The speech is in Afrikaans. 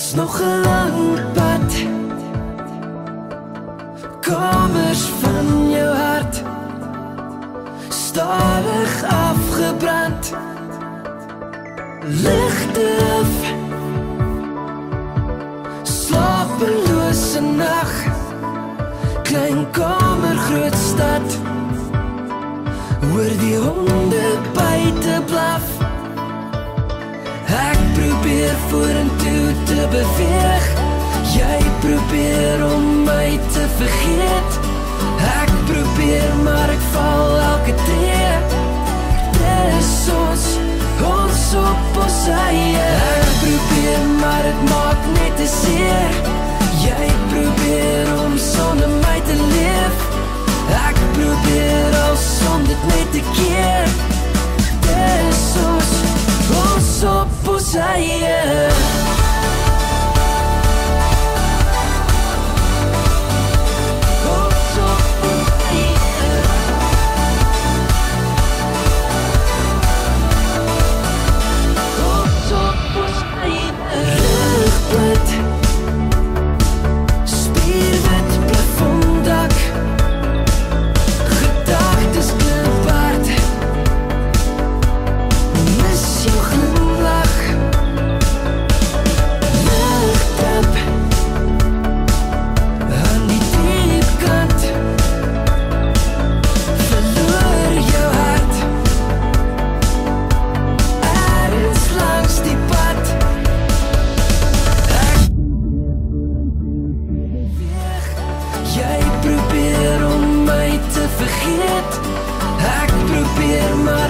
Dis nog 'n lang pad. Komers van jou hart. Stadig afgebrand. Ligte af. Slapelose nag. Klein kamer groot stad. Hoor die honde buite blaf probeer vorentoe te beweeg. Jy probeer om my te vergeet. Ek probeer my vergeet Ek probeer maar